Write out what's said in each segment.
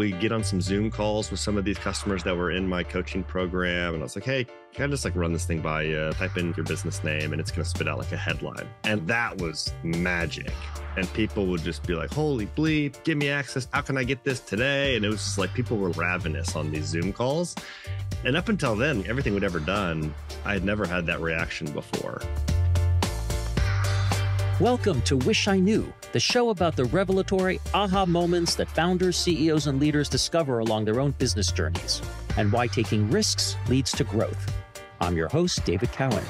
We get on some Zoom calls with some of these customers that were in my coaching program. And I was like, hey, can I just like run this thing by you? Type in your business name and it's going to spit out like a headline. And that was magic. And people would just be like, holy bleep, give me access. How can I get this today? And it was just like people were ravenous on these Zoom calls. And up until then, everything we'd ever done, I had never had that reaction before. Welcome to Wish I Knew, the show about the revelatory aha moments that founders, CEOs, and leaders discover along their own business journeys and why taking risks leads to growth. I'm your host, David Cowan.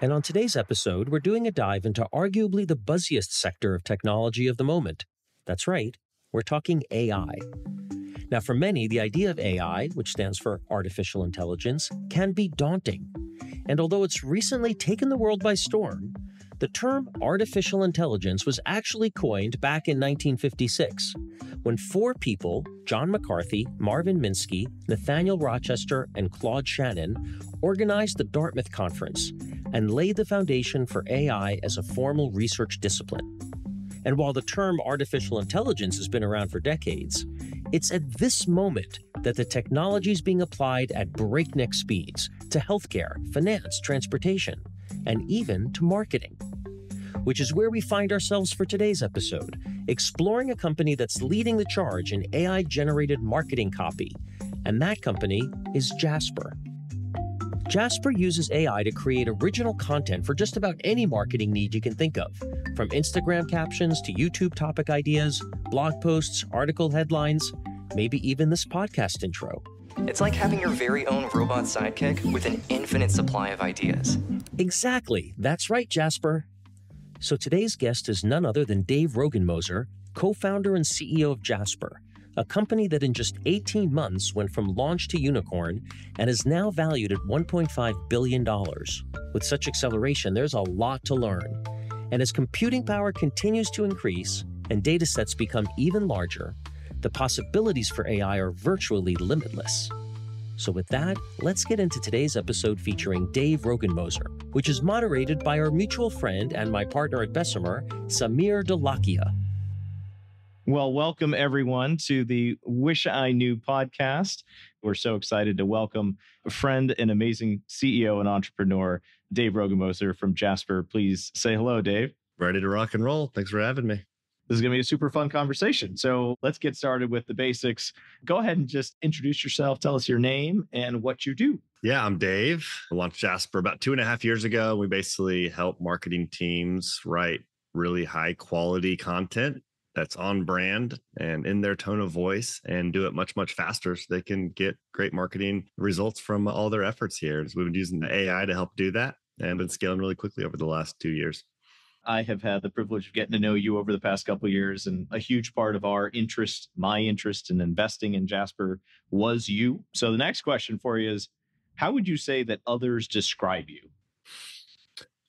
And on today's episode, we're doing a dive into arguably the buzziest sector of technology of the moment. That's right, we're talking AI. Now, for many, the idea of AI, which stands for artificial intelligence, can be daunting. And although it's recently taken the world by storm, the term artificial intelligence was actually coined back in 1956 when four people, John McCarthy, Marvin Minsky, Nathaniel Rochester, and Claude Shannon, organized the Dartmouth Conference and laid the foundation for AI as a formal research discipline. And while the term artificial intelligence has been around for decades, it's at this moment that the technology is being applied at breakneck speeds to healthcare, finance, transportation, and even to marketing. Which is where we find ourselves for today's episode, exploring a company that's leading the charge in AI generated marketing copy. And that company is Jasper. Jasper uses AI to create original content for just about any marketing need you can think of, from Instagram captions to YouTube topic ideas, blog posts, article headlines, maybe even this podcast intro. It's like having your very own robot sidekick with an infinite supply of ideas. Exactly. That's right, Jasper. So today's guest is none other than Dave Rogenmoser, co founder and CEO of Jasper, a company that in just 18 months went from launch to unicorn and is now valued at $1.5 billion. With such acceleration, there's a lot to learn. And as computing power continues to increase and data sets become even larger, the possibilities for AI are virtually limitless. So, with that, let's get into today's episode featuring Dave Rogenmoser, which is moderated by our mutual friend and my partner at Bessemer, Samir Dholakia. Well, welcome everyone to the Wish I Knew podcast. We're so excited to welcome a friend and amazing CEO and entrepreneur, Dave Rogenmoser from Jasper. Please say hello, Dave. Ready to rock and roll. Thanks for having me. This is going to be a super fun conversation. So let's get started with the basics. Go ahead and just introduce yourself. Tell us your name and what you do. Yeah, I'm Dave. I launched Jasper about two and a half years ago. We basically help marketing teams write really high quality content that's on brand and in their tone of voice and do it much, much faster so they can get great marketing results from all their efforts here. So we've been using the AI to help do that and been scaling really quickly over the last two years. I have had the privilege of getting to know you over the past couple years, and a huge part of our interest, my interest in investing in Jasper, was you. So the next question for you is, how would you say that others describe you?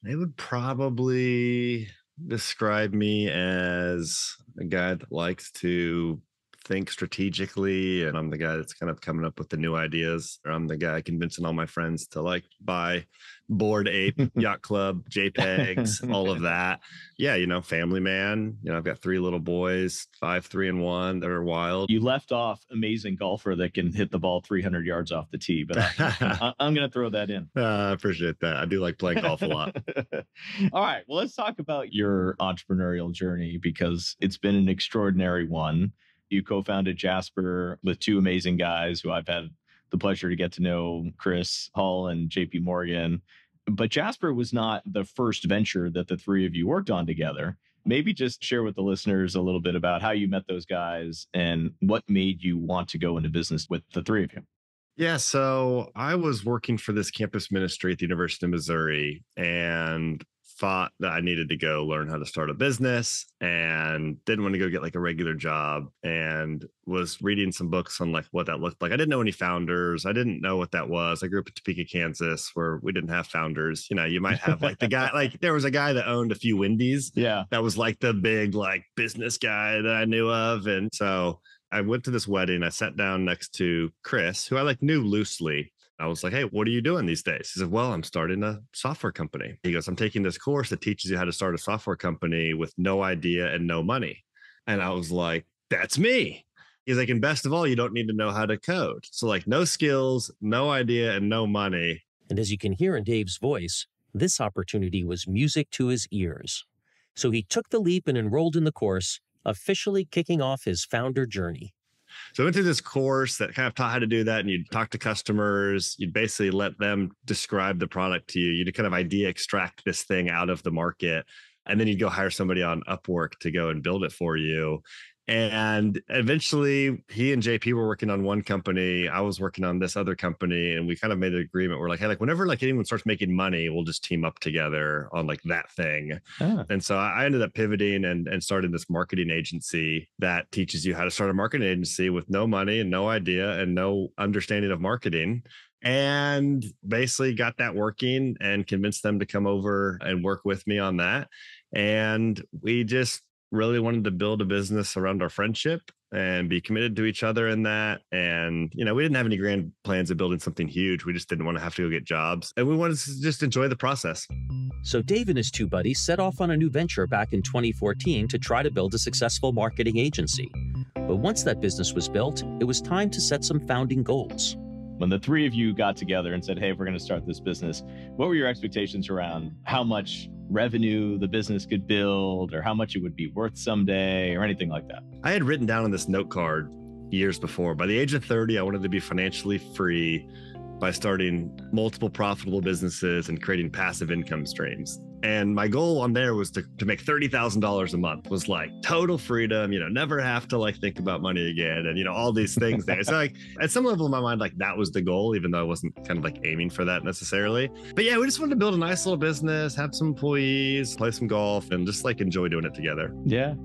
They would probably describe me as a guy that likes to think strategically and I'm the guy that's kind of coming up with the new ideas or I'm the guy convincing all my friends to like buy Bored ape yacht club jpegs all of that. Yeah you know family man you know i've got three little boys five three and one that are wild. You left off amazing golfer that can hit the ball 300 yards off the tee but I, am going to throw that in. Uh, i appreciate that. I do like playing golf a lot. All right well let's talk about your entrepreneurial journey because it's been an extraordinary one you co-founded jasper with two amazing guys who i've had the pleasure to get to know Chris Hull and JP Morgan. But Jasper was not the first venture that the three of you worked on together. Maybe just share with the listeners a little bit about how you met those guys and what made you want to go into business with the three of you. Yeah, so I was working for this campus ministry at the University of Missouri, and thought that I needed to go learn how to start a business and didn't want to go get like a regular job and was reading some books on like what that looked like. I didn't know any founders. I didn't know what that was. I grew up in Topeka, Kansas, where we didn't have founders. You know, you might have like the guy, like there was a guy that owned a few Wendy's. Yeah. That was like the big like business guy that I knew of. And so I went to this wedding. I sat down next to Chris, who I like knew loosely I was like, hey, what are you doing these days? He said, well, I'm starting a software company. He goes, I'm taking this course that teaches you how to start a software company with no idea and no money. And I was like, that's me. He's like, and best of all, you don't need to know how to code. So, like, no skills, no idea, and no money. And as you can hear in Dave's voice, this opportunity was music to his ears. So he took the leap and enrolled in the course, officially kicking off his founder journey. So I went through this course that kind of taught how to do that. And you'd talk to customers, you'd basically let them describe the product to you. You'd kind of idea extract this thing out of the market. And then you'd go hire somebody on Upwork to go and build it for you. And eventually, he and JP were working on one company. I was working on this other company, and we kind of made an agreement. We're like, hey, like whenever like anyone starts making money, we'll just team up together on like that thing. Ah. And so I ended up pivoting and and started this marketing agency that teaches you how to start a marketing agency with no money and no idea and no understanding of marketing and basically got that working and convinced them to come over and work with me on that. And we just really wanted to build a business around our friendship and be committed to each other in that. And, you know, we didn't have any grand plans of building something huge. We just didn't want to have to go get jobs and we wanted to just enjoy the process. So Dave and his two buddies set off on a new venture back in 2014 to try to build a successful marketing agency. But once that business was built, it was time to set some founding goals. When the three of you got together and said, Hey, we're going to start this business, what were your expectations around how much revenue the business could build or how much it would be worth someday or anything like that? I had written down on this note card years before. By the age of 30, I wanted to be financially free by starting multiple profitable businesses and creating passive income streams. And my goal on there was to, to make $30,000 a month was like total freedom, you know, never have to like think about money again. And, you know, all these things there. So like at some level in my mind, like that was the goal, even though I wasn't kind of like aiming for that necessarily. But yeah, we just wanted to build a nice little business, have some employees, play some golf and just like enjoy doing it together. Yeah.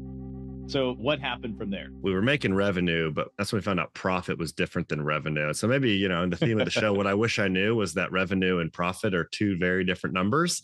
So what happened from there? We were making revenue, but that's when we found out profit was different than revenue. So maybe, you know, in the theme of the show, what I wish I knew was that revenue and profit are two very different numbers.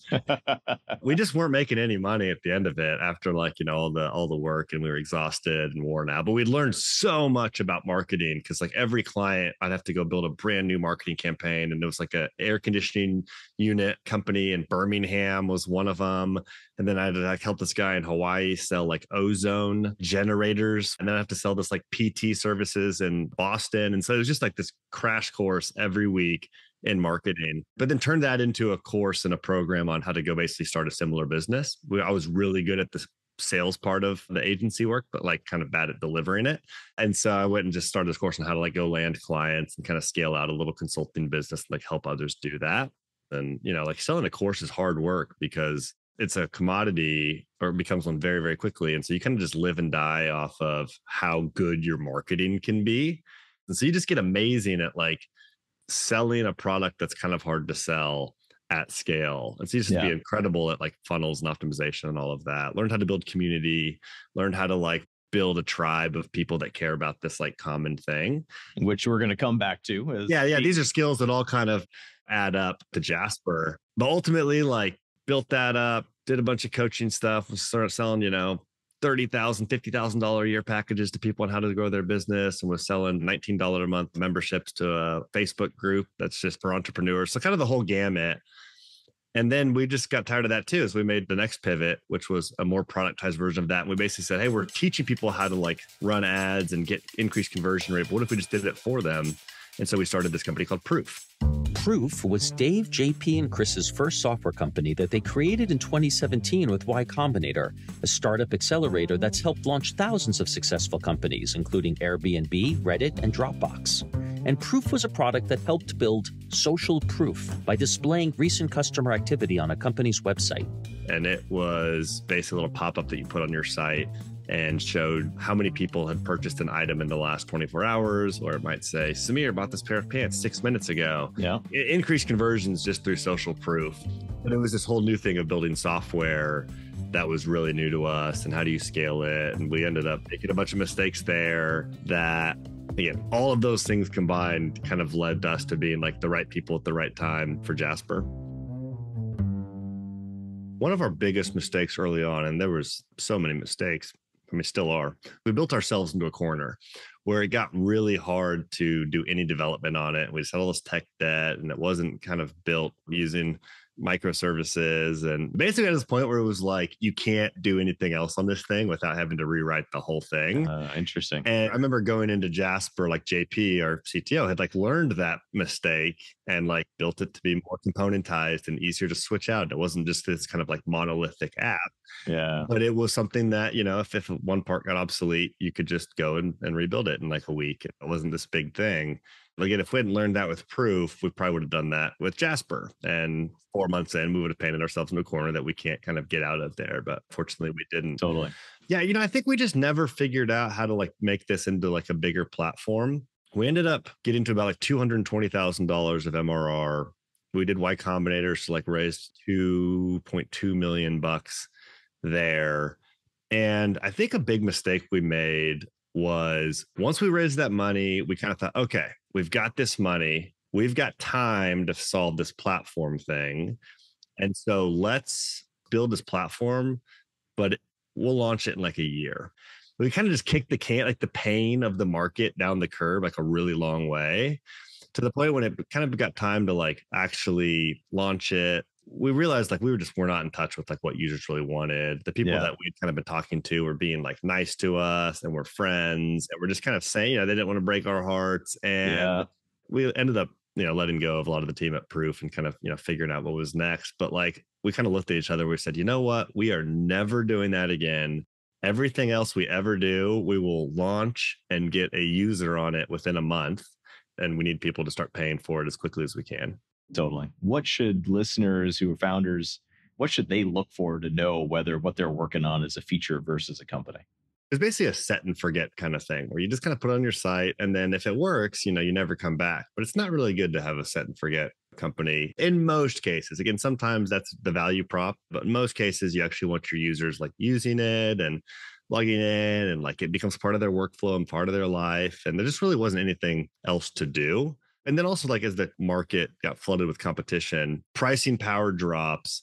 we just weren't making any money at the end of it after like, you know, all the all the work and we were exhausted and worn out. But we'd learned so much about marketing because like every client, I'd have to go build a brand new marketing campaign. And it was like a air conditioning unit company in Birmingham was one of them. And then I had to like help this guy in Hawaii sell like ozone generators. And then I have to sell this like PT services in Boston. And so it was just like this crash course every week in marketing, but then turned that into a course and a program on how to go basically start a similar business. I was really good at the sales part of the agency work, but like kind of bad at delivering it. And so I went and just started this course on how to like go land clients and kind of scale out a little consulting business, like help others do that. And, you know, like selling a course is hard work because it's a commodity or it becomes one very very quickly and so you kind of just live and die off of how good your marketing can be. And so you just get amazing at like selling a product that's kind of hard to sell at scale. And so you just yeah. be incredible at like funnels and optimization and all of that. Learn how to build community learn how to like build a tribe of people that care about this like common thing. Which we're going to come back to yeah yeah these are skills that all kind of add up to jasper. But ultimately like built that up, did a bunch of coaching stuff, started selling, you know, $30,000, $50,000 a year packages to people on how to grow their business and was selling $19 a month memberships to a Facebook group that's just for entrepreneurs. So kind of the whole gamut. And then we just got tired of that too. So we made the next pivot, which was a more productized version of that. And we basically said, Hey, we're teaching people how to like run ads and get increased conversion rate. But what if we just did it for them? And so we started this company called Proof. Proof was Dave, JP, and Chris's first software company that they created in 2017 with Y Combinator, a startup accelerator that's helped launch thousands of successful companies, including Airbnb, Reddit, and Dropbox. And Proof was a product that helped build social proof by displaying recent customer activity on a company's website. And it was basically a little pop up that you put on your site and showed how many people had purchased an item in the last 24 hours, or it might say, Samir bought this pair of pants six minutes ago. Yeah. It increased conversions just through social proof. But it was this whole new thing of building software that was really new to us and how do you scale it? And we ended up making a bunch of mistakes there that again, all of those things combined kind of led us to being like the right people at the right time for Jasper. One of our biggest mistakes early on, and there was so many mistakes, I mean, still are. We built ourselves into a corner where it got really hard to do any development on it. We just had all this tech debt and it wasn't kind of built using microservices and basically at this point where it was like you can't do anything else on this thing without having to rewrite the whole thing. Uh, interesting. And I remember going into Jasper, like JP, our CTO, had like learned that mistake and like built it to be more componentized and easier to switch out. It wasn't just this kind of like monolithic app, yeah. but it was something that, you know, if, if one part got obsolete, you could just go and, and rebuild it in like a week. It wasn't this big thing. Again, if we hadn't learned that with proof, we probably would have done that with Jasper. And four months in, we would have painted ourselves in a corner that we can't kind of get out of there. But fortunately, we didn't. Totally. Yeah, you know, I think we just never figured out how to like make this into like a bigger platform. We ended up getting to about like two hundred twenty thousand dollars of MRR. We did Y Combinator, so like raised two point two million bucks there. And I think a big mistake we made was once we raised that money, we kind of thought, okay, we've got this money, we've got time to solve this platform thing. And so let's build this platform, but we'll launch it in like a year. We kind of just kicked the can, like the pain of the market down the curb, like a really long way to the point when it kind of got time to like actually launch it. We realized like we were just we're not in touch with like what users really wanted. The people Yeah. that we'd kind of been talking to were being like nice to us and we're friends and we're just kind of saying, you know, they didn't want to break our hearts. And Yeah. we ended up you know letting go of a lot of the team at proof and kind of you know figuring out what was next but like we kind of looked at each other we said you know what we are never doing that again everything else we ever do we will launch and get a user on it within a month and we need people to start paying for it as quickly as we can Totally. What should listeners who are founders, what should they look for to know whether what they're working on is a feature versus a company? it's basically a set and forget kind of thing where you just kind of put it on your site and then if it works you know you never come back but it's not really good to have a set and forget company in most cases again sometimes that's the value prop but in most cases you actually want your users like using it and logging in and like it becomes part of their workflow and part of their life and there just really wasn't anything else to do and then also like as the market got flooded with competition pricing power drops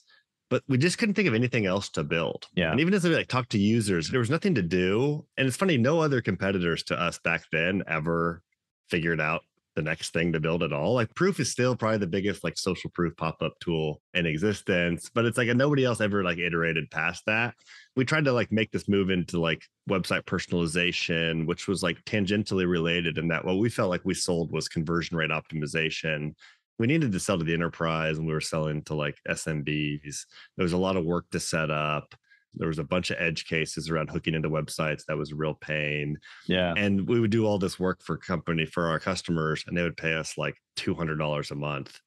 but we just couldn't think of anything else to build Yeah. and even as we like talked to users, there was nothing to do. And it's funny, no other competitors to us back then ever figured out the next thing to build at all. Like proof is still probably the biggest like social proof pop-up tool in existence, but it's like nobody else ever like iterated past that. We tried to like make this move into like website personalization, which was like tangentially related in that what we felt like we sold was conversion rate optimization we needed to sell to the enterprise and we were selling to like SMBs. There was a lot of work to set up. There was a bunch of edge cases around hooking into websites. That was a real pain. Yeah. And we would do all this work for company for our customers and they would pay us like $200 a month.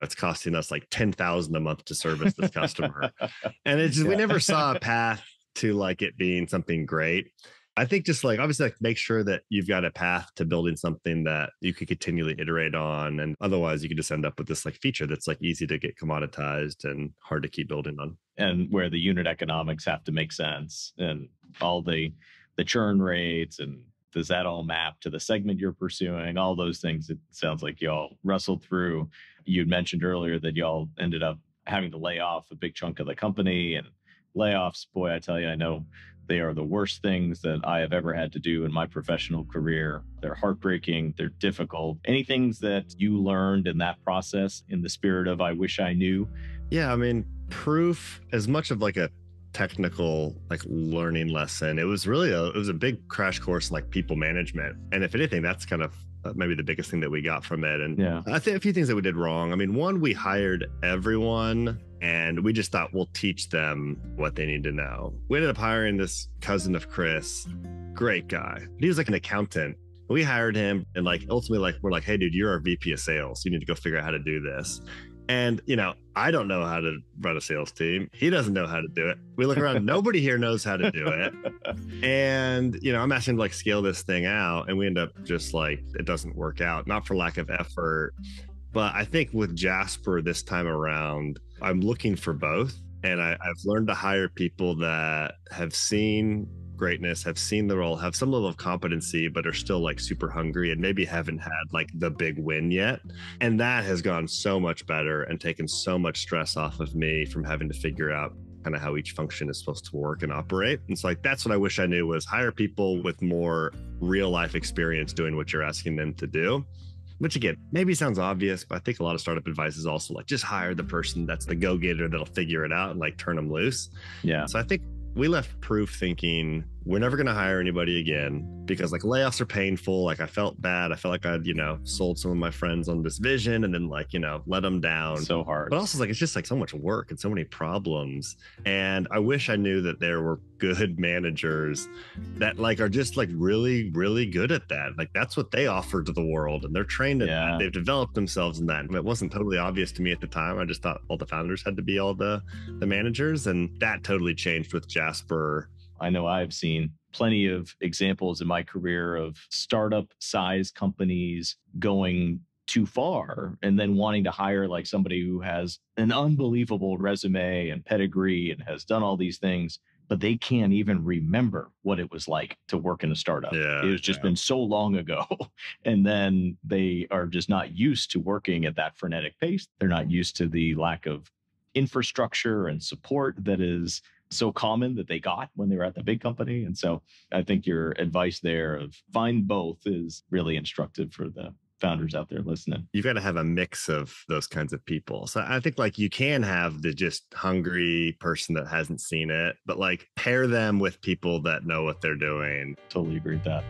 That's costing us like 10,000 a month to service this customer. and it's just, we never saw a path to like it being something great. I think just like obviously like make sure that you've got a path to building something that you could continually iterate on. And otherwise you could just end up with this like feature that's like easy to get commoditized and hard to keep building on. And where the unit economics have to make sense and all the the churn rates and does that all map to the segment you're pursuing? All those things it sounds like y'all wrestled through. You'd mentioned earlier that y'all ended up having to lay off a big chunk of the company and layoffs. Boy i tell you i know they are the worst things that i have ever had to do in my professional career. They're heartbreaking. They're difficult. Any things that you learned in that process in the spirit of i wish i knew Yeah, I mean, proof as much of like a technical like learning lesson. It was really a it was a big crash course in like people management. And if anything, that's kind of uh, maybe the biggest thing that we got from it. And yeah I think a few things that we did wrong. I mean, one, we hired everyone and we just thought we'll teach them what they need to know. We ended up hiring this cousin of Chris, great guy. He was like an accountant. We hired him and like ultimately like we're like, hey dude, you're our VP of sales. You need to go figure out how to do this. And you know, I don't know how to run a sales team. He doesn't know how to do it. We look around, nobody here knows how to do it. And you know, I'm asking to like scale this thing out, and we end up just like it doesn't work out, not for lack of effort. But I think with Jasper this time around, I'm looking for both. And I, I've learned to hire people that have seen greatness, have seen the role, have some level of competency, but are still like super hungry and maybe haven't had like the big win yet. And that has gone so much better and taken so much stress off of me from having to figure out kind of how each function is supposed to work and operate. And so like that's what I wish I knew was hire people with more real life experience doing what you're asking them to do. which again, maybe sounds obvious, but I think a lot of startup advice is also like just hire the person that's the go getter that'll figure it out and like turn them loose. Yeah. So I think we left proof thinking we're never going to hire anybody again because like layoffs are painful. Like I felt bad. I felt like I'd, you know, sold some of my friends on this vision and then like, you know, let them down. So hard. But also like it's just like so much work and so many problems. And I wish I knew that there were good managers that like are just like really, really good at that. Like that's what they offer to the world and they're trained in Yeah. that. They've developed themselves in that. And it wasn't totally obvious to me at the time. I just thought all the founders had to be all the the managers. And that totally changed with Jasper. I know I've seen plenty of examples in my career of startup size companies going too far and then wanting to hire like somebody who has an unbelievable resume and pedigree and has done all these things but they can't even remember what it was like to work in a startup Yeah, it was just yeah. been so long ago and then they are just not used to working at that frenetic pace they're not used to the lack of infrastructure and support that is so common that they got when they were at the big company. And so I think your advice there of find both is really instructive for the founders out there listening. You've got to have a mix of those kinds of people. So I think like you can have the just hungry person that hasn't seen it, but like pair them with people that know what they're doing. Totally agree with that.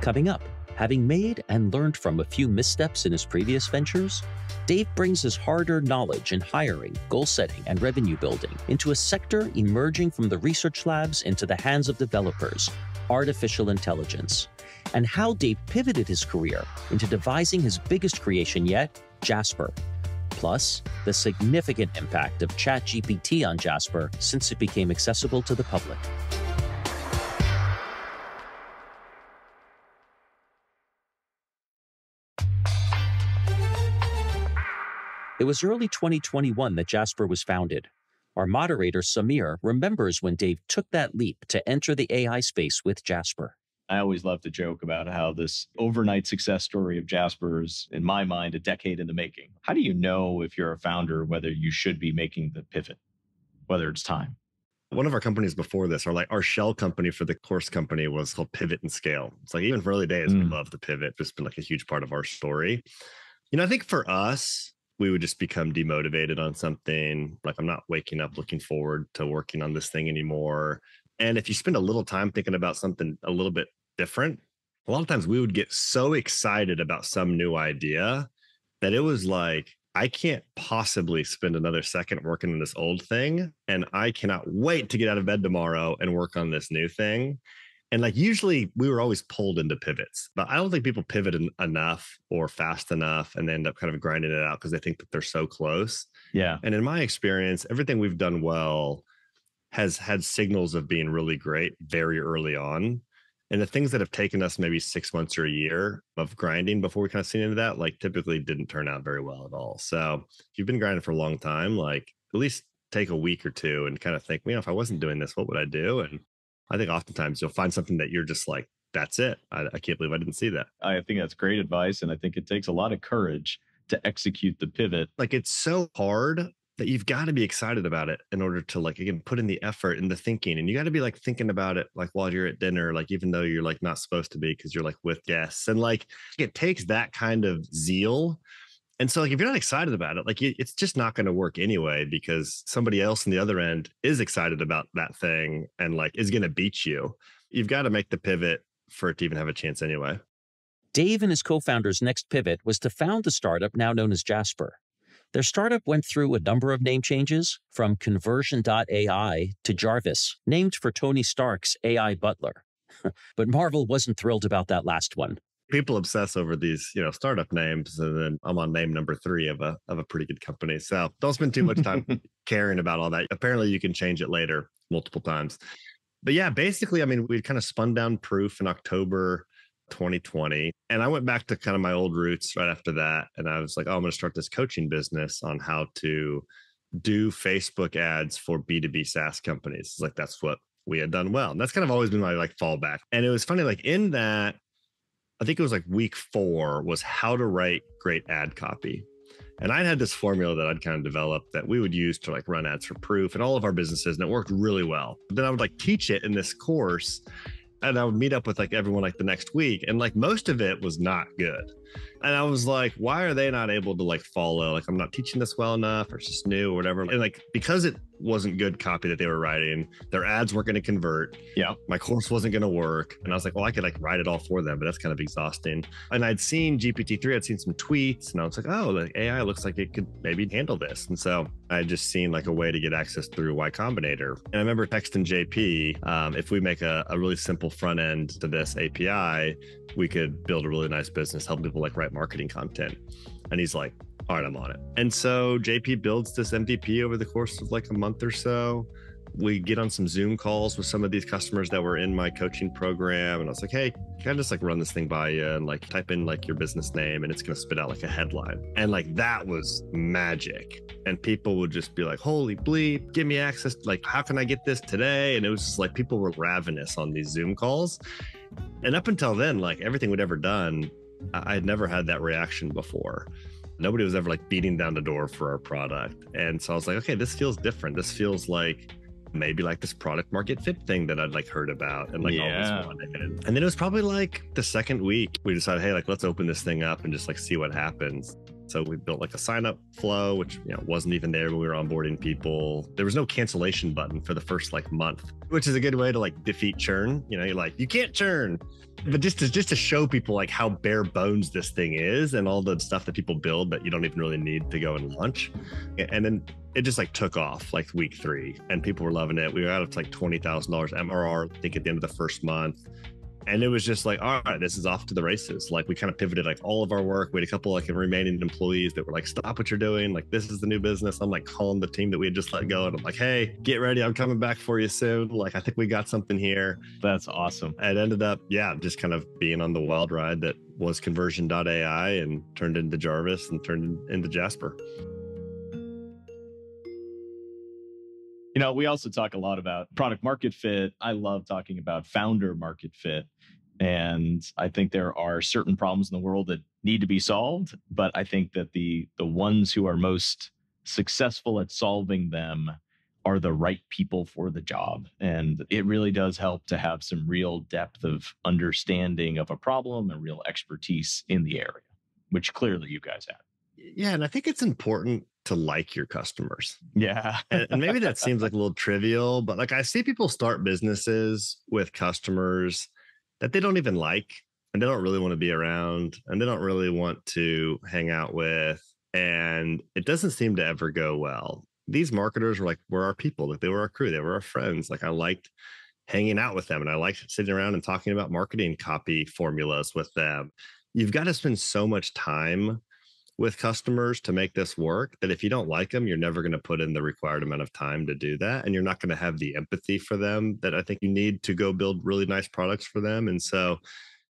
Coming up, having made and learned from a few missteps in his previous ventures, Dave brings his hard earned knowledge in hiring, goal setting, and revenue building into a sector emerging from the research labs into the hands of developers artificial intelligence. And how Dave pivoted his career into devising his biggest creation yet, Jasper. Plus, the significant impact of ChatGPT on Jasper since it became accessible to the public. It was early 2021 that Jasper was founded. Our moderator, Samir, remembers when Dave took that leap to enter the AI space with Jasper. I always love to joke about how this overnight success story of Jasper is, in my mind, a decade in the making. How do you know if you're a founder whether you should be making the pivot, whether it's time? One of our companies before this, or like our shell company for the course company was called Pivot and Scale. It's like even for early days, we Mm. love the pivot. It's been like a huge part of our story. You know, I think for us, we would just become demotivated on something. Like I'm not waking up looking forward to working on this thing anymore. And if you spend a little time thinking about something a little bit different, a lot of times we would get so excited about some new idea that it was like, I can't possibly spend another second working on this old thing. And I cannot wait to get out of bed tomorrow and work on this new thing. And like usually we were always pulled into pivots, but I don't think people pivot en- enough or fast enough and they end up kind of grinding it out because they think that they're so close. Yeah. And in my experience, everything we've done well has had signals of being really great very early on. And the things that have taken us maybe six months or a year of grinding before we kind of seen into that, like typically didn't turn out very well at all. So if you've been grinding for a long time, like at least take a week or two and kind of think, you know, if I wasn't doing this, what would I do? And I think oftentimes you'll find something that you're just like, that's it. I, I can't believe I didn't see that. I think that's great advice. And I think it takes a lot of courage to execute the pivot. like it's so hard that you've got to be excited about it in order to like again put in the effort and the thinking and you got to be like thinking about it like while you're at dinner like even though you're like not supposed to be because you're like with guests and like it takes that kind of zeal and so like if you're not excited about it like it's just not going to work anyway because somebody else on the other end is excited about that thing and like is going to beat you you've got to make the pivot for it to even have a chance anyway Dave and his co founder's next pivot was to found the startup now known as Jasper. Their startup went through a number of name changes, from Conversion.ai to Jarvis, named for Tony Stark's AI butler. but Marvel wasn't thrilled about that last one. People obsess over these, you know, startup names, and then I'm on name number three of a of a pretty good company. So don't spend too much time caring about all that. Apparently, you can change it later multiple times. But yeah, basically, I mean, we kind of spun down proof in October 2020, and I went back to kind of my old roots right after that, and I was like, oh, I'm going to start this coaching business on how to do Facebook ads for B2B SaaS companies. It's like that's what we had done well. And that's kind of always been my like fallback. And it was funny, like in that I think it was like week four was how to write great ad copy. And I'd had this formula that I'd kind of developed that we would use to like run ads for proof and all of our businesses. And it worked really well. But then I would like teach it in this course. And I would meet up with like everyone like the next week. And like most of it was not good. And I was like, why are they not able to like follow? Like, I'm not teaching this well enough, or it's just new or whatever. And like, because it wasn't good copy that they were writing, their ads weren't going to convert. Yeah. My course wasn't going to work. And I was like, well, I could like write it all for them, but that's kind of exhausting. And I'd seen GPT-3, I'd seen some tweets, and I was like, oh, the AI looks like it could maybe handle this. And so I just seen like a way to get access through Y Combinator. And I remember texting JP, um, if we make a, a really simple front end to this API, we could build a really nice business, help people like write marketing content. And he's like, all right, I'm on it. And so JP builds this MVP over the course of like a month or so. We get on some Zoom calls with some of these customers that were in my coaching program. And I was like, hey, can I just like run this thing by you and like type in like your business name and it's going to spit out like a headline. And like that was magic. And people would just be like, holy bleep, give me access. Like, how can I get this today? And it was just like people were ravenous on these Zoom calls. And up until then, like everything we'd ever done, I had never had that reaction before. Nobody was ever like beating down the door for our product. And so I was like, okay, this feels different. This feels like maybe like this product market fit thing that I'd like heard about and like Yeah. always wanted. And then it was probably like the second week we decided, hey, like let's open this thing up and just like see what happens. So we built like a sign up flow, which you know wasn't even there when we were onboarding people. There was no cancellation button for the first like month, which is a good way to like defeat churn. You know, you're like, you can't churn. But just to just to show people like how bare bones this thing is and all the stuff that people build that you don't even really need to go and launch. And then it just like took off like week three and people were loving it. We were out of like twenty thousand dollars MRR, I think at the end of the first month. And it was just like, all right, this is off to the races. Like we kind of pivoted like all of our work. We had a couple like remaining employees that were like, stop what you're doing. Like this is the new business. I'm like calling the team that we had just let go. And I'm like, hey, get ready. I'm coming back for you soon. Like I think we got something here. That's awesome. It ended up, yeah, just kind of being on the wild ride that was conversion.ai and turned into Jarvis and turned into Jasper. You know, we also talk a lot about product market fit. I love talking about founder market fit. And I think there are certain problems in the world that need to be solved, but I think that the the ones who are most successful at solving them are the right people for the job. And it really does help to have some real depth of understanding of a problem and real expertise in the area, which clearly you guys have. Yeah. And I think it's important to like your customers. Yeah. and, and maybe that seems like a little trivial, but like I see people start businesses with customers that they don't even like and they don't really want to be around and they don't really want to hang out with. And it doesn't seem to ever go well. These marketers were like, we're our people, like they were our crew, they were our friends. Like I liked hanging out with them and I liked sitting around and talking about marketing copy formulas with them. You've got to spend so much time with customers to make this work that if you don't like them, you're never going to put in the required amount of time to do that. And you're not going to have the empathy for them that I think you need to go build really nice products for them. And so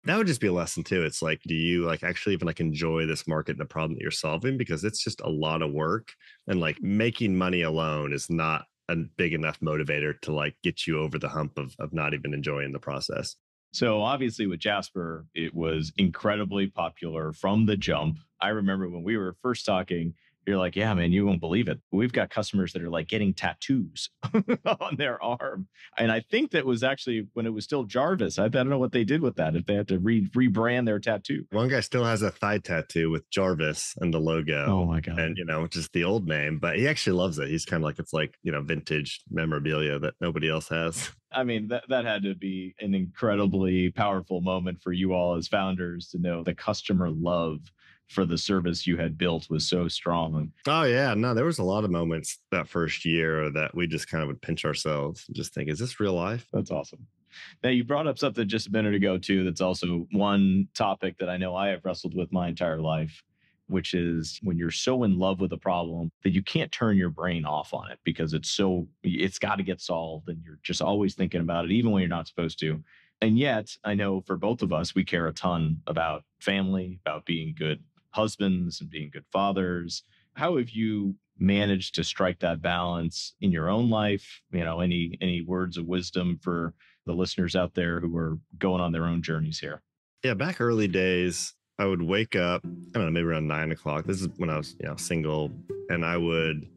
that would just be a lesson too. It's like, do you like actually even like enjoy this market and the problem that you're solving? Because it's just a lot of work and like making money alone is not a big enough motivator to like get you over the hump of, of not even enjoying the process. So obviously with Jasper, it was incredibly popular from the jump. I remember when we were first talking, you're like, yeah, man, you won't believe it. We've got customers that are like getting tattoos on their arm. And I think that was actually when it was still Jarvis. I, I don't know what they did with that, if they had to re- rebrand their tattoo. One guy still has a thigh tattoo with Jarvis and the logo. Oh my God. and you know just the old name but he actually loves it he's kind of like it's like you know vintage memorabilia that nobody else has I mean, that, that had to be an incredibly powerful moment for you all as founders to know the customer love for the service you had built was so strong. oh yeah no there was a lot of moments that first year that we just kind of would pinch ourselves and just think is this real life That's awesome. Now, you brought up something just a minute ago, too, that's also one topic that I know I have wrestled with my entire life, which is when you're so in love with a problem that you can't turn your brain off on it because it's so, it's got to get solved and you're just always thinking about it, even when you're not supposed to. And yet, I know for both of us, we care a ton about family, about being good husbands and being good fathers. How have you managed to strike that balance in your own life? You know, any any words of wisdom for the listeners out there who are going on their own journeys here? yeah back early days i would wake up i don't know maybe around nine o'clock this is when i was you know single and i would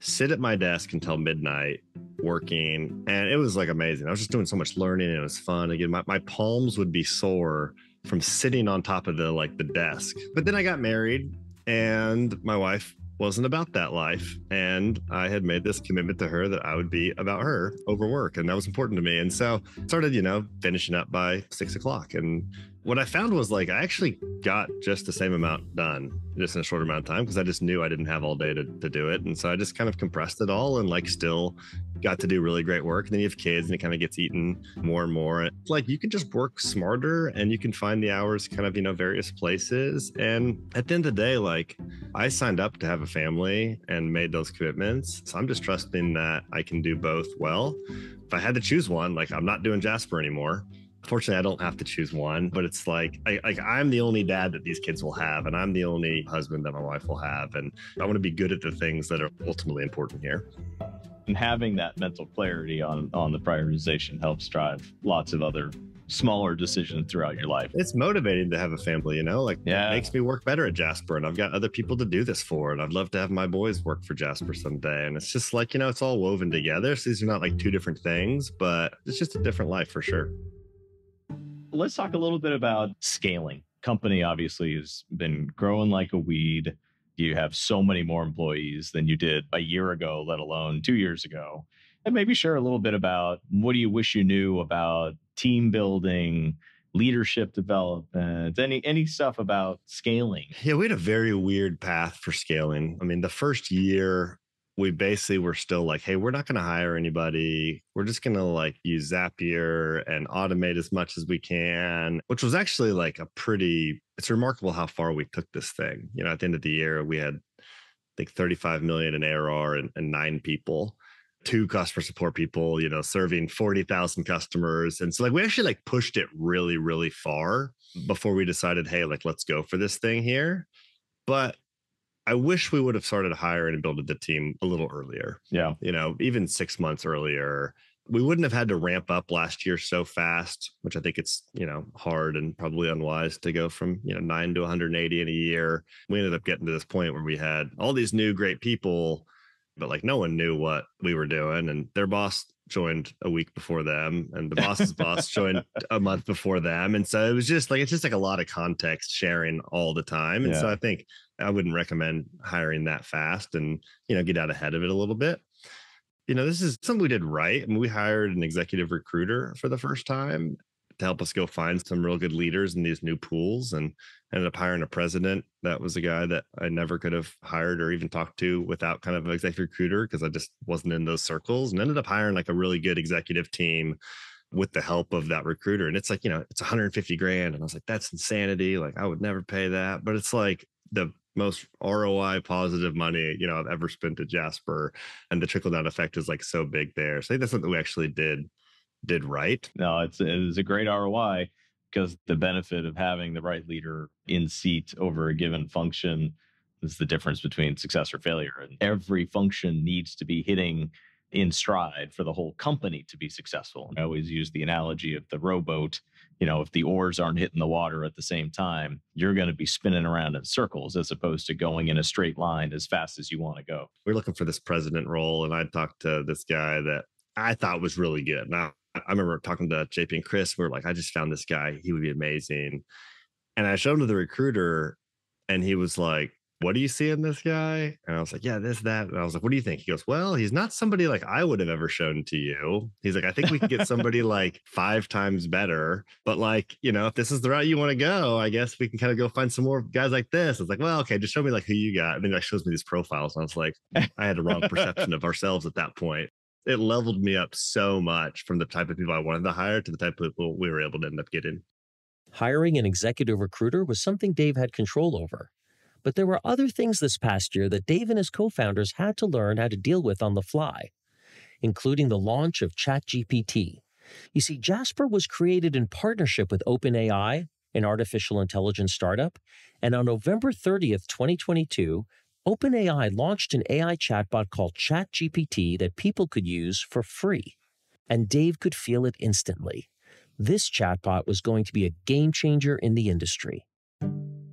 sit at my desk until midnight working and it was like amazing. I was just doing so much learning and it was fun. Again, my, my palms would be sore from sitting on top of the like the desk. But then I got married and my wife wasn't about that life. And I had made this commitment to her that I would be about her over work. And that was important to me. And so started, you know, finishing up by six o'clock. And what I found was like I actually got just the same amount done just in a short amount of time because I just knew I didn't have all day to, to do it. And so I just kind of compressed it all and like still got to do really great work. And then you have kids and it kind of gets eaten more and more. It's like you can just work smarter and you can find the hours kind of, you know, various places. And at the end of the day, like I signed up to have a family and made those commitments. So I'm just trusting that I can do both well. If I had to choose one, like I'm not doing Jasper anymore. Fortunately, I don't have to choose one, but it's like I, like I'm the only dad that these kids will have, and I'm the only husband that my wife will have, and I want to be good at the things that are ultimately important here. And having that mental clarity on on the prioritization helps drive lots of other smaller decisions throughout your life. It's motivating to have a family, you know, like Yeah. it makes me work better at Jasper, and I've got other people to do this for, and I'd love to have my boys work for Jasper someday. And it's just like you know, it's all woven together. So these are not like two different things, but it's just a different life for sure. Let's talk a little bit about scaling. Company obviously has been growing like a weed. You have so many more employees than you did a year ago, let alone two years ago. And maybe share a little bit about what do you wish you knew about team building, leadership development, any any stuff about scaling. Yeah, we had a very weird path for scaling. I mean, the first year, we basically were still like, hey, we're not going to hire anybody. We're just going to like use Zapier and automate as much as we can, which was actually like a pretty, it's remarkable how far we took this thing. You know, at the end of the year, we had, I think, 35 million in ARR and, and nine people two customer support people, you know, serving 40,000 customers. And so like we actually like pushed it really, really far before we decided, hey, like let's go for this thing here. But I wish we would have started hiring and building the team a little earlier, Yeah. you know, even six months earlier. We wouldn't have had to ramp up last year so fast, which I think it's, you know, hard and probably unwise to go from, you know, nine to 180 in a year. We ended up getting to this point where we had all these new great people but like no one knew what we were doing and their boss joined a week before them and the boss's boss joined a month before them and so it was just like it's just like a lot of context sharing all the time and so i think i wouldn't recommend hiring that fast and you know get out ahead of it a little bit you know this is something we did right I mean, we hired an executive recruiter for the first time to help us go find some real good leaders in these new pools and ended up hiring a president that was a guy that I never could have hired or even talked to without kind of an executive recruiter because I just wasn't in those circles and ended up hiring like a really good executive team with the help of that recruiter. And it's like, you know, it's 150 grand. And I was like, that's insanity. Like I would never pay that. But it's like the most ROI positive money, you know, I've ever spent at Jasper. And the trickle down effect is like so big there. So I think that's something we actually did did right. No, it's it's a great ROI because the benefit of having the right leader in seat over a given function is the difference between success or failure. And every function needs to be hitting in stride for the whole company to be successful. I always use the analogy of the rowboat. You know, if the oars aren't hitting the water at the same time, you're going to be spinning around in circles as opposed to going in a straight line as fast as you want to go. we are looking for this president role, and I talked to this guy that I thought was really good. Now I remember talking to JP and Chris. We are like, I just found this guy; he would be amazing. And I showed him to the recruiter, and he was like, "What do you see in this guy?" And I was like, "Yeah, this, that." And I was like, "What do you think?" He goes, "Well, he's not somebody like I would have ever shown to you." He's like, "I think we could get somebody like five times better, but like, you know, if this is the route you want to go, I guess we can kind of go find some more guys like this." I was like, "Well, okay, just show me like who you got." And then he like shows me these profiles, and I was like, I had a wrong perception of ourselves at that point. It leveled me up so much from the type of people I wanted to hire to the type of people we were able to end up getting. Hiring an executive recruiter was something Dave had control over. But there were other things this past year that Dave and his co founders had to learn how to deal with on the fly, including the launch of ChatGPT. You see, Jasper was created in partnership with OpenAI, an artificial intelligence startup, and on November 30th, 2022, OpenAI launched an AI chatbot called ChatGPT that people could use for free. And Dave could feel it instantly. This chatbot was going to be a game changer in the industry.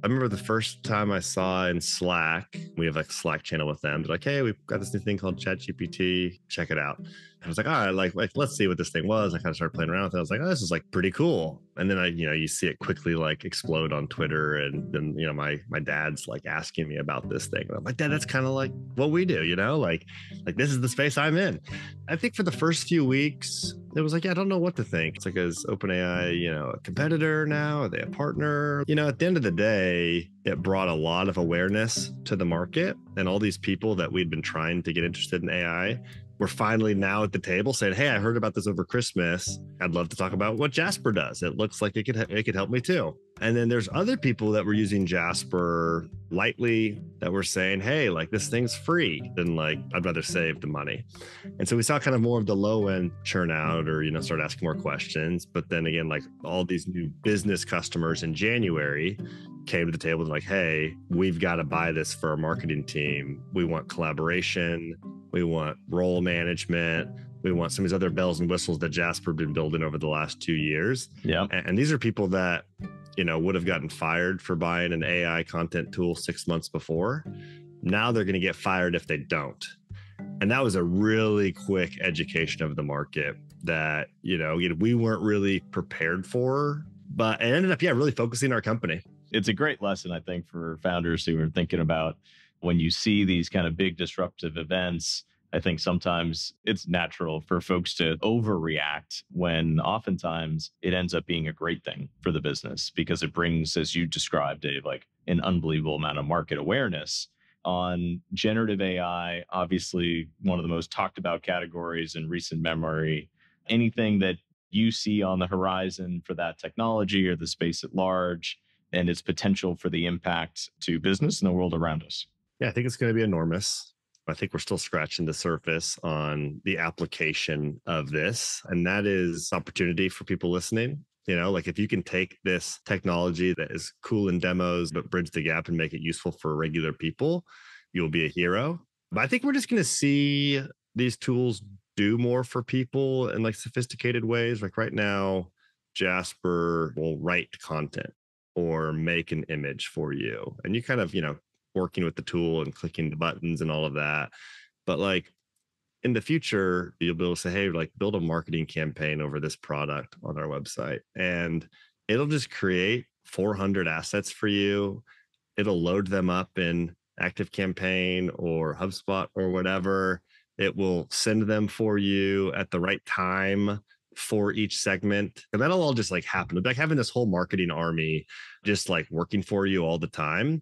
I remember the first time I saw in Slack, we have a Slack channel with them. They're like, hey, we've got this new thing called ChatGPT. Check it out. I was like, all right, like, like let's see what this thing was. I kind of started playing around with it. I was like, oh, this is like pretty cool. And then I, you know, you see it quickly like explode on Twitter. And then, you know, my my dad's like asking me about this thing. And I'm like, Dad, that's kind of like what we do, you know, like like this is the space I'm in. I think for the first few weeks, it was like, yeah, I don't know what to think. It's like, is OpenAI, you know, a competitor now? Are they a partner? You know, at the end of the day, it brought a lot of awareness to the market and all these people that we'd been trying to get interested in AI we're finally now at the table saying, "Hey, I heard about this over Christmas. I'd love to talk about what Jasper does. It looks like it could it could help me too." And then there's other people that were using Jasper lightly that were saying, "Hey, like this thing's free, and like I'd rather save the money." And so we saw kind of more of the low end churn out, or you know, start asking more questions. But then again, like all these new business customers in January came to the table and like, "Hey, we've got to buy this for our marketing team. We want collaboration." We want role management. We want some of these other bells and whistles that Jasper been building over the last two years. Yeah. And, and these are people that, you know, would have gotten fired for buying an AI content tool six months before. Now they're going to get fired if they don't. And that was a really quick education of the market that, you know, we weren't really prepared for, but it ended up, yeah, really focusing our company. It's a great lesson, I think, for founders who are thinking about when you see these kind of big disruptive events, I think sometimes it's natural for folks to overreact when oftentimes it ends up being a great thing for the business because it brings, as you described, Dave, like an unbelievable amount of market awareness on generative AI. Obviously, one of the most talked about categories in recent memory. Anything that you see on the horizon for that technology or the space at large and its potential for the impact to business and the world around us? Yeah, I think it's going to be enormous. I think we're still scratching the surface on the application of this. And that is opportunity for people listening. You know, like if you can take this technology that is cool in demos, but bridge the gap and make it useful for regular people, you'll be a hero. But I think we're just going to see these tools do more for people in like sophisticated ways. Like right now, Jasper will write content or make an image for you. And you kind of, you know, working with the tool and clicking the buttons and all of that. But like in the future, you'll be able to say, hey, like build a marketing campaign over this product on our website. And it'll just create 400 assets for you. It'll load them up in Active Campaign or HubSpot or whatever. It will send them for you at the right time for each segment. And that'll all just like happen. Like having this whole marketing army just like working for you all the time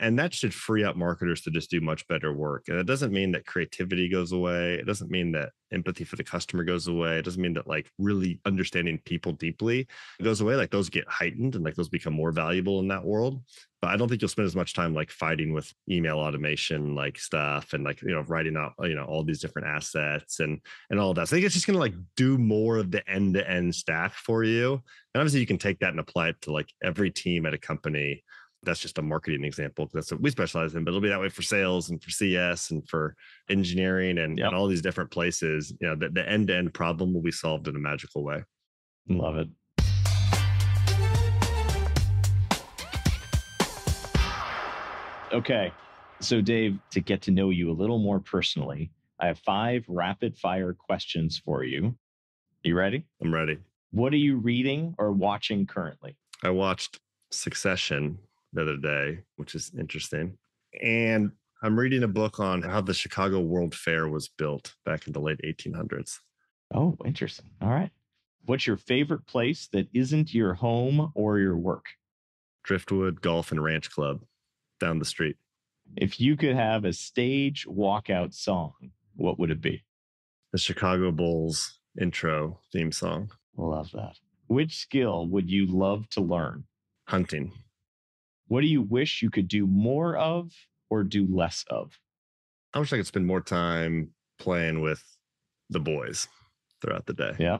and that should free up marketers to just do much better work. And it doesn't mean that creativity goes away. It doesn't mean that empathy for the customer goes away. It doesn't mean that like really understanding people deeply goes away. Like those get heightened and like those become more valuable in that world. But i don't think you'll spend as much time like fighting with email automation like stuff and like you know writing out you know all these different assets and and all that. So i think it's just going to like do more of the end to end stack for you. And obviously you can take that and apply it to like every team at a company that's just a marketing example. That's what we specialize in, but it'll be that way for sales and for CS and for engineering and, yep. and all these different places. You know, the, the end-to-end problem will be solved in a magical way. Love it. Okay. So, Dave, to get to know you a little more personally, I have five rapid fire questions for you. Are you ready? I'm ready. What are you reading or watching currently? I watched Succession the other day, which is interesting. And I'm reading a book on how the Chicago World Fair was built back in the late 1800s. Oh, interesting. All right. What's your favorite place that isn't your home or your work? Driftwood Golf and Ranch Club down the street. If you could have a stage walkout song, what would it be? The Chicago Bulls intro theme song. Love that. Which skill would you love to learn? Hunting. What do you wish you could do more of or do less of? I wish I could spend more time playing with the boys throughout the day. Yeah.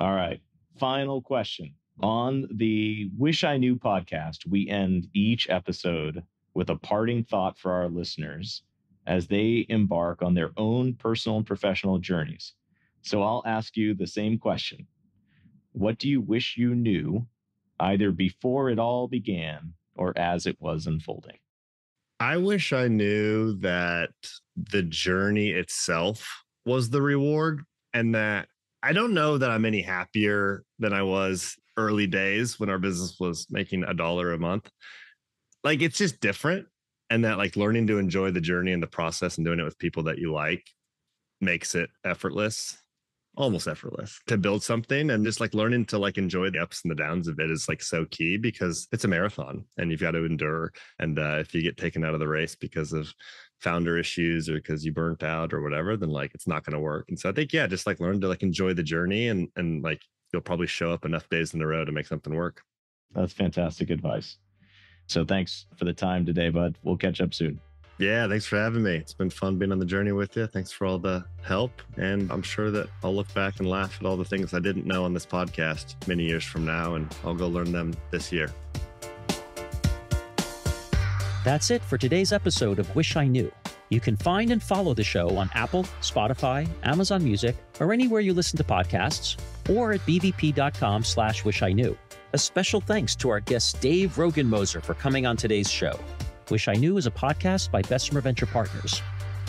All right. Final question. On the Wish I Knew podcast, we end each episode with a parting thought for our listeners as they embark on their own personal and professional journeys. So I'll ask you the same question What do you wish you knew either before it all began or as it was unfolding? I wish I knew that the journey itself was the reward and that I don't know that I'm any happier than I was early days when our business was making a dollar a month. Like it's just different. And that like learning to enjoy the journey and the process and doing it with people that you like makes it effortless almost effortless to build something and just like learning to like enjoy the ups and the downs of it is like so key because it's a marathon and you've got to endure and uh, if you get taken out of the race because of founder issues or because you burnt out or whatever then like it's not going to work. And so i think yeah just like learn to like enjoy the journey and and like you'll probably show up enough days in a row to make something work. That's fantastic advice. So thanks for the time today bud. We'll catch up soon yeah, thanks for having me. It's been fun being on the journey with you. Thanks for all the help. And I'm sure that I'll look back and laugh at all the things I didn't know on this podcast many years from now, and I'll go learn them this year. That's it for today's episode of Wish I Knew. You can find and follow the show on Apple, Spotify, Amazon Music, or anywhere you listen to podcasts, or at bvp.com slash wish I knew. A special thanks to our guest Dave Rogenmoser for coming on today's show. Wish I Knew is a podcast by Bessemer Venture Partners.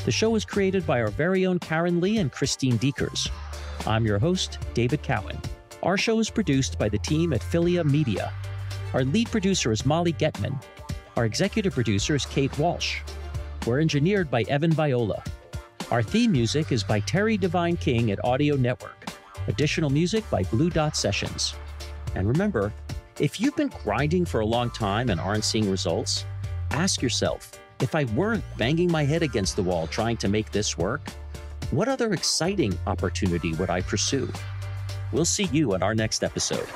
The show is created by our very own Karen Lee and Christine Deekers. I'm your host, David Cowan. Our show is produced by the team at Philia Media. Our lead producer is Molly Getman. Our executive producer is Kate Walsh. We're engineered by Evan Viola. Our theme music is by Terry Devine King at Audio Network. Additional music by Blue Dot Sessions. And remember, if you've been grinding for a long time and aren't seeing results, Ask yourself if I weren't banging my head against the wall trying to make this work, what other exciting opportunity would I pursue? We'll see you at our next episode.